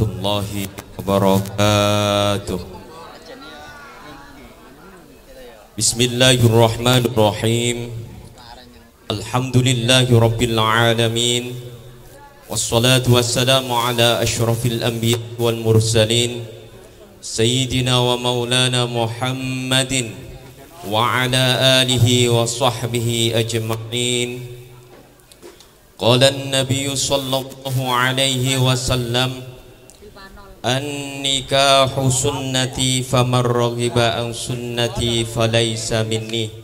الله وبركاته. بسم الله الرحمن الرحيم. الحمد لله رب العالمين. والصلاة والسلام على أشرف الأنبياء والمرسلين. سيدنا ومولانا محمد وعلى آله وصحبه أجمعين. قال النبي صلى الله عليه وسلم An-nikahu sunnati faman raghiba an sunnati falaysa minni.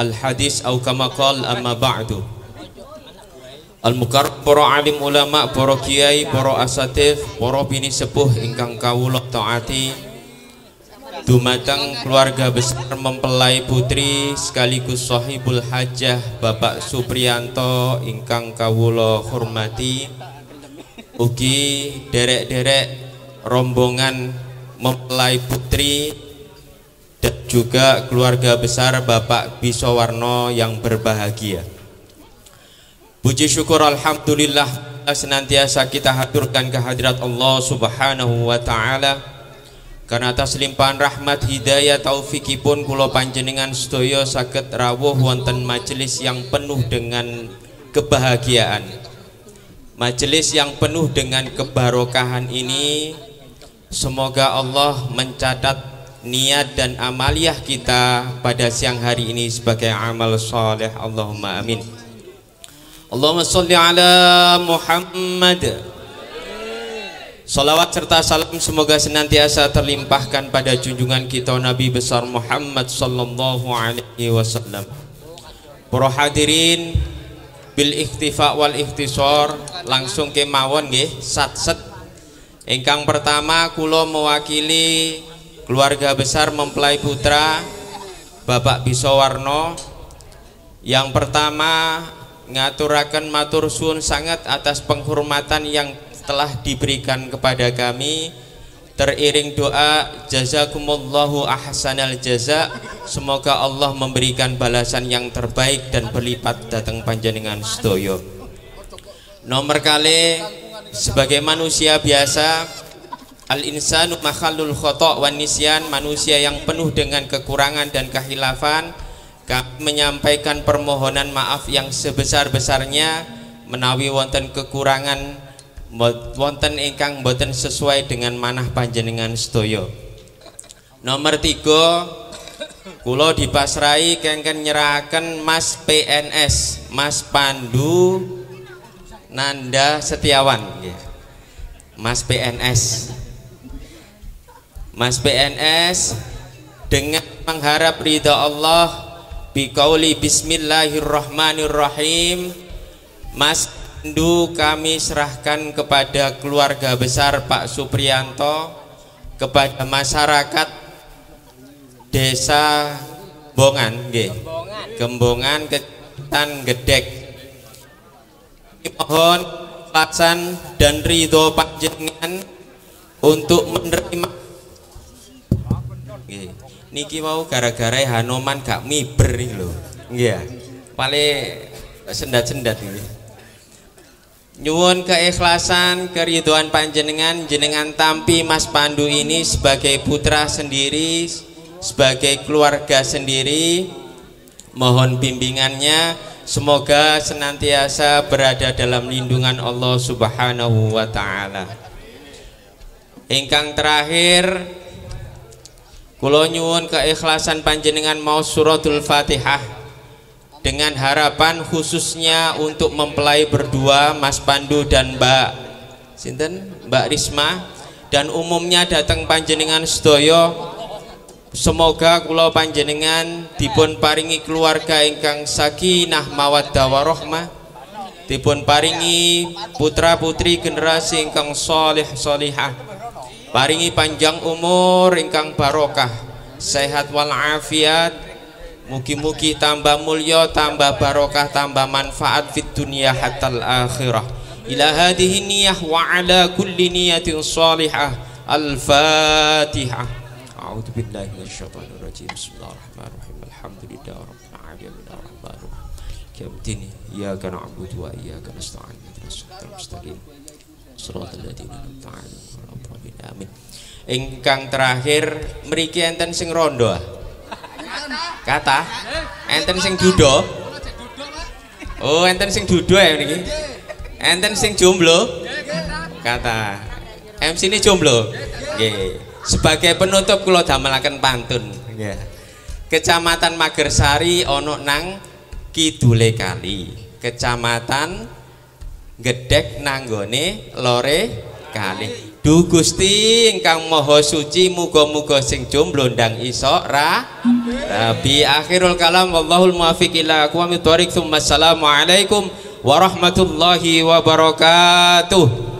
Al-hadis au kama qala amma ba'du. Al-mukarrab para alim ulama para kiai para asatif para bini sepuh ingkang kawula taati. Dumateng keluarga besar mempelai putri sekaligus sahibul hajah Bapak suprianto ingkang kawula hormati. Ugi derek-derek rombongan mempelai putri dan juga keluarga besar Bapak Bisowarno yang berbahagia Puji syukur Alhamdulillah senantiasa kita haturkan kehadirat Allah Subhanahu wa taala karena atas limpahan rahmat hidayah taufikipun kula panjenengan sedaya saged rawuh wonten majelis yang penuh dengan kebahagiaan. Majelis yang penuh dengan kebarokahan ini semoga Allah mencatat niat dan amaliah kita pada siang hari ini sebagai amal soleh Allahumma amin Allahumma salli ala Muhammad Salawat serta salam semoga senantiasa terlimpahkan pada junjungan kita Nabi besar Muhammad sallallahu alaihi wasallam. Para hadirin bil ikhtifa wal ikhtisar langsung kemawon nggih sat-set. Ingkang pertama kula mewakili keluarga besar mempelai putra Bapak Bisowarno yang pertama ngaturaken matur suwun sangat atas penghormatan yang telah diberikan kepada kami. Teriring doa jazakumullahu ahsanal jaza. Semoga Allah memberikan balasan yang terbaik dan berlipat datang panjenengan sedoyo nomor kali sebagai manusia biasa al insanu makhlul khotok wan nisyan manusia yang penuh dengan kekurangan dan kehilafan kami menyampaikan permohonan maaf yang sebesar-besarnya menawi wonten kekurangan wonten ingkang boten sesuai dengan manah panjenengan sedaya. Nomor tiga Kulo dipasrai kengken nyerahaken Mas PNS Mas Pandu Nanda Setiawan Mas PNS Mas PNS dengan mengharap ridha Allah biqauli bismillahirrahmanirrahim Mas Rindu kami serahkan kepada keluarga besar Pak Supriyanto kepada masyarakat desa Bongan. Gembongan Kecamatan Gedek. Mohon pelaksan dan ridho panjenengan untuk menerima. Niki mau gara-gara Hanoman gak miber lho. Nggih. Paling sendat-sendat ini nyuwun keikhlasan keriduan panjenengan jenengan tampi Mas Pandu ini sebagai putra sendiri sebagai keluarga sendiri mohon bimbingannya semoga senantiasa berada dalam lindungan Allah subhanahu wa ta'ala. Ingkang terakhir kulo nyuwun keikhlasan panjenengan mau suratul fatihah dengan harapan khususnya untuk mempelai berdua Mas Pandu dan Mbak Sinten? Mbak Risma. Dan umumnya datang panjenengan sedoyo semoga kula panjenengan dipun paringi keluarga ingkang sakinah mawaddah warahmah dipun paringi putra putri generasi ingkang soleh solihah paringi panjang umur ingkang barokah sehat walafiat Mugi-mugi tambah mulya, tambah barokah, tambah manfaat fit dunia hatal akhirah. Ila hadhihi niyah wa ala kulli niyatin salihah. Al-Fatihah. Mustaqim. Shiratal ladzina an'amta 'alaihim ingkang terakhir mriki enten sing rondo? Kata. Enten sing dudo oh enten sing dudo ya niki enten sing jomblo? Kata. MC ini jomblo? Nggih sebagai penutup kula damelaken pantun. Nggih Kecamatan Magersari ono nang kidule kali. Kecamatan Gedek nanggone lore kali. Du Gusti ingkang Maha Suci muga-muga sing jomblo ndang iso ra Rabi. Akhirul kalam wallahul muwaffiq ila aqwamit thoriq Assalamualaikum warahmatullahi wabarakatuh